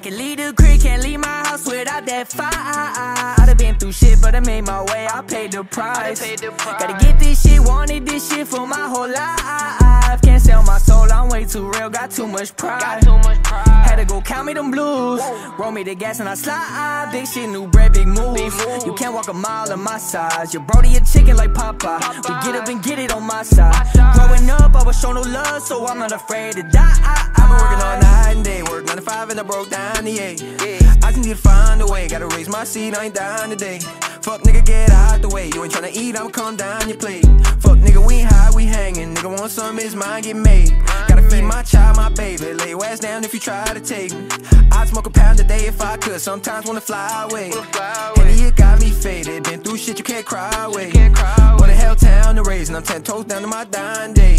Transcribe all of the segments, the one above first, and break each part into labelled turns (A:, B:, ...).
A: I can leave the creek, can't leave my house without that fire. I've been through shit, but I made my way, I paid the price.
B: paid the price.
A: Gotta get this shit, wanted this shit for my whole life. Too real, got too much pride.
B: Got too much pride.
A: Had to go count me them blues. Roll me the gas and I slide. Big shit, new bread, big moves.
B: moves.
A: You can't walk a mile in my size. Your brody a chicken like Popeye. We get up and get it on my side. Growing up, I was shown no love, so I'm not afraid to die.
C: I've been working all night and day, work 9 to 5 and I broke down the 8. I just need to find a way, gotta raise my seat, I ain't down today. Fuck nigga, get out the way, you ain't tryna eat, I'ma come down your plate. Fuck nigga, we ain't high, we hanging, nigga want some, his mine, get made. Gotta feed my child, my baby, lay your ass down if you try to take me. I'd smoke a pound a day if I could, sometimes wanna fly away. Henny, it got me faded, been through shit you can't cry away. What the hell town to raise, and I'm ten toes down to my dying day.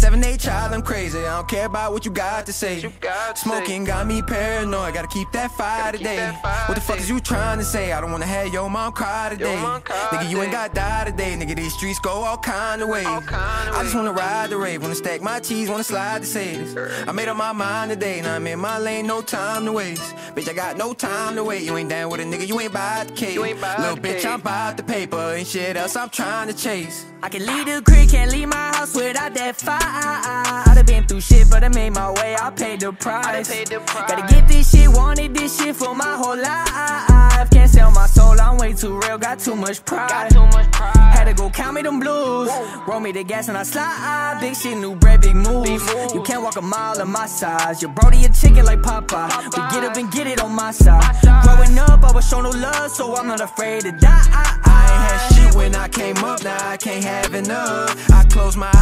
C: Nine seven eight child, I'm crazy. I don't care about what you got to say.
B: you got to
C: Smoking got me paranoid. Gotta keep that fire
B: keep
C: today.
B: that fire
C: what the fuck
B: today.
C: is you trying to say? I don't wanna have your mom cry today.
B: mom cry
C: Nigga, you ain't
B: today.
C: got die today. Nigga, these streets go all kind of ways.
B: Kinda
C: I just wanna ride the rave, wanna stack my cheese, wanna slide the Sadis. I made up my mind today, now I'm in my lane, no time to waste. Bitch, I got no time to wait. You ain't down with a nigga, you ain't buy the cake.
B: You ain't bout
C: Little
B: the
C: bitch,
B: cake.
C: I'm bout the paper and shit else I'm trying to chase.
A: I can leave the creek, can't leave my house without that fire. I done been through shit, but I made my way, I paid the price.
B: paid the price.
A: Gotta get this shit, wanted this shit for my whole life. Can't sell my soul, I'm way too real, got too much pride.
B: Too much pride.
A: Had to go count me them blues. Roll me the gas and I slide. Big shit, new bread, big moves.
B: moves.
A: You can't walk a mile in my size. Your brody a chicken like Popeye. We get up and get it on my side.
B: side.
A: Growing up, I was shown no love, so I'm not afraid to die.
C: I ain't had shit when I came up, now I can't have enough. I close my eyes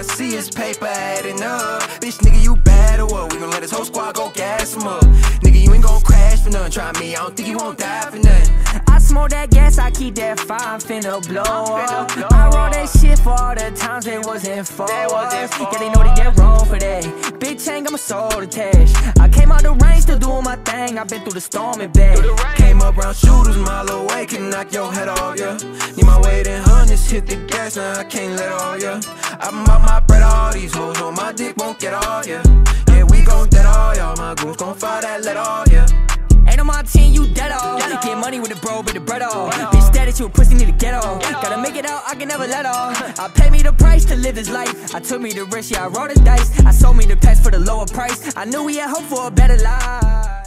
C: I see is paper adding up. Bitch, nigga, you bad or what? We gon' let this whole squad go gas him up. Nigga, you ain't gon' crash for nothing. Try me, I don't think you won't die for nothing.
A: I smoke that gas, I keep that fire, I'm finna blow up. I roll that shit for all the times they wasn't for
B: They wasn't
A: us.
B: for
A: Yeah, they know they get wrong for that. Big chain, got my soul attached. I came out the rain, still doing my thing. i been through the storm and back.
C: Came up round shooters, mile away, can knock your head off, yeah. Need my weight in hundreds, hit the gas, now I can't let all, yeah. I'm about my bread, all these hoes on my dick won't get all, yeah. Yeah, we gon' dead all, y'all. My goons gon' fire that let all, yeah.
A: Ain't on my team, you dead off. Get money with the bro, but the bread off. Bitch, status, you a pussy, need to get off. Gotta make it out, I can never let off. I pay me the price to live this life. I took me the risk, yeah, I rolled the dice. I sold me the pets for the lower price. I knew we had hope for a better life.